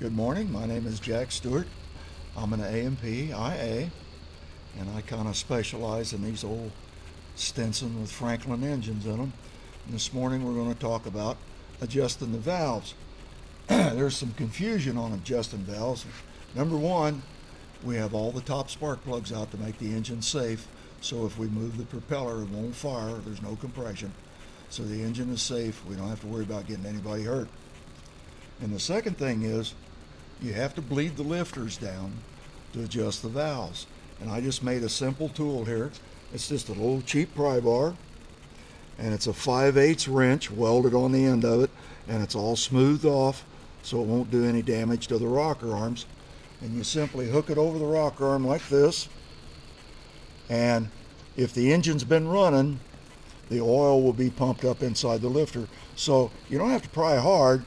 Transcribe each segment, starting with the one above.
Good morning. My name is Jack Stewart. I'm an A&P IA, and I kind of specialize in these old Stinson with Franklin engines in them. And this morning we're going to talk about adjusting the valves. There's some confusion on adjusting valves. Number one, we have all the top spark plugs out to make the engine safe. So if we move the propeller, it won't fire. There's no compression. So the engine is safe. We don't have to worry about getting anybody hurt. And the second thing is you have to bleed the lifters down to adjust the valves. And I just made a simple tool here. It's just a little cheap pry bar and it's a 5 8 wrench welded on the end of it and it's all smoothed off so it won't do any damage to the rocker arms. And you simply hook it over the rocker arm like this and if the engine's been running the oil will be pumped up inside the lifter. So you don't have to pry hard,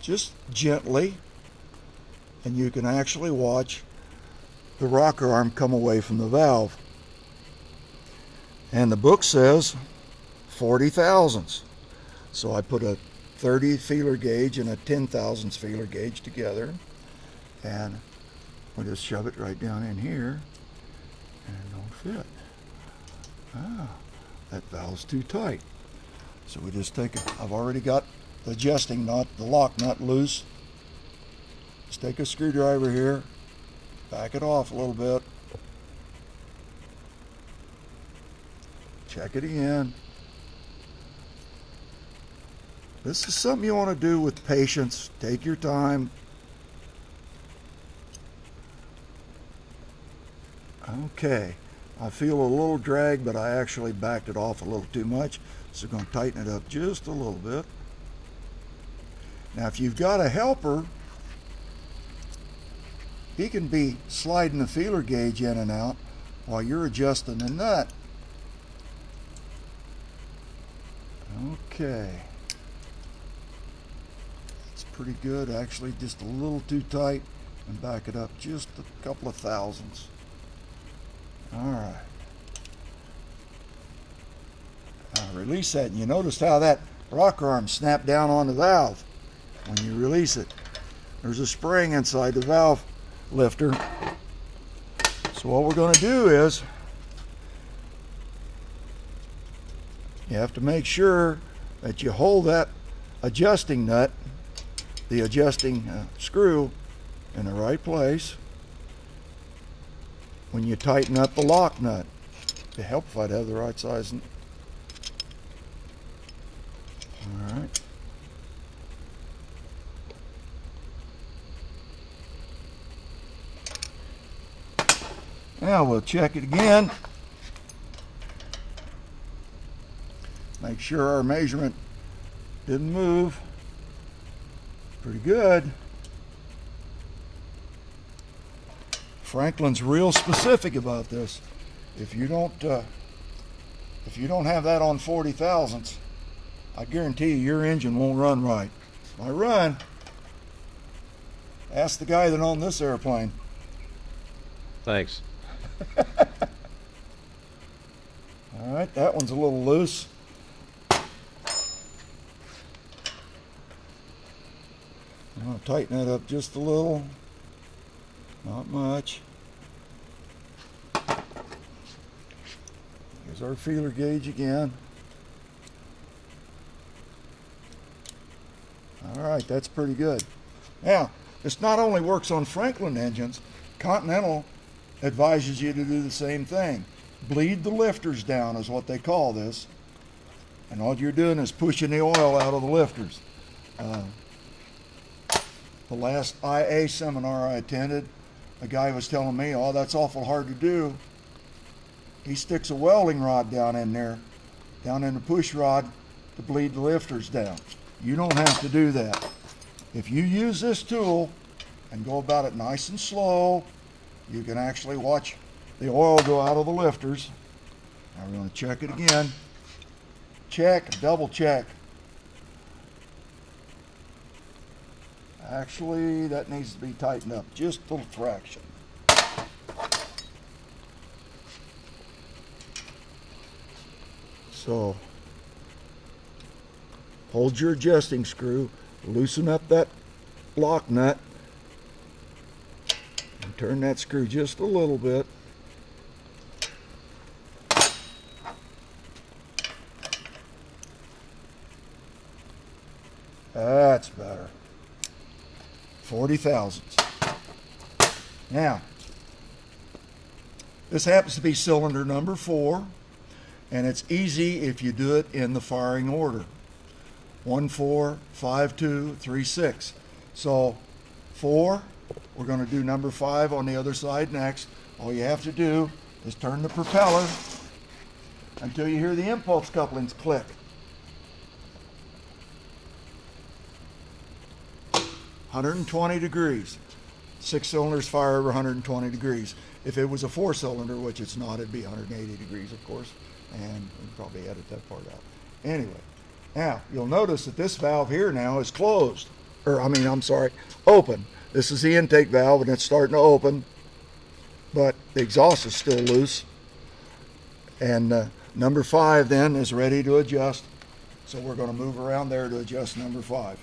just gently and you can actually watch the rocker arm come away from the valve. And the book says 40 thousandths. So I put a 30 feeler gauge and a 10 thousandths feeler gauge together and we just shove it right down in here and it don't fit. Ah, that valve's too tight. So we just take it. I've already got the adjusting nut, the lock nut loose just take a screwdriver here, back it off a little bit. Check it again. This is something you want to do with patience. Take your time. Okay. I feel a little drag, but I actually backed it off a little too much. So I'm going to tighten it up just a little bit. Now, if you've got a helper, he can be sliding the feeler gauge in and out while you're adjusting the nut. Okay. It's pretty good. Actually, just a little too tight. And back it up just a couple of thousandths. All right. Now release that. And you noticed how that rocker arm snapped down on the valve when you release it. There's a spring inside the valve lifter. So what we're going to do is you have to make sure that you hold that adjusting nut, the adjusting uh, screw in the right place when you tighten up the lock nut. To help if I'd have the right size. All right. Now we'll check it again. Make sure our measurement didn't move. Pretty good. Franklin's real specific about this. If you don't, uh, if you don't have that on 40 thousandths, I guarantee you your engine won't run right. I run. Ask the guy that owned this airplane. Thanks. All right, that one's a little loose. I'm going to tighten that up just a little. Not much. Here's our feeler gauge again. All right, that's pretty good. Now, this not only works on Franklin engines, Continental advises you to do the same thing. Bleed the lifters down is what they call this. And all you're doing is pushing the oil out of the lifters. Uh, the last IA seminar I attended, a guy was telling me, oh, that's awful hard to do. He sticks a welding rod down in there, down in the push rod to bleed the lifters down. You don't have to do that. If you use this tool and go about it nice and slow, you can actually watch the oil go out of the lifters. Now we're going to check it again. Check, double check. Actually, that needs to be tightened up just a little fraction. So, hold your adjusting screw, loosen up that lock nut, Turn that screw just a little bit. That's better. 40 thousandths. Now, this happens to be cylinder number four, and it's easy if you do it in the firing order. One, four, five, two, three, six. So, four, we're going to do number five on the other side next. All you have to do is turn the propeller until you hear the impulse couplings click. 120 degrees. Six cylinders fire over 120 degrees. If it was a four cylinder, which it's not, it'd be 180 degrees, of course, and we'd probably edit that part out. Anyway, now you'll notice that this valve here now is closed, or I mean, I'm sorry, open. This is the intake valve, and it's starting to open, but the exhaust is still loose. And uh, number five then is ready to adjust. So we're going to move around there to adjust number five.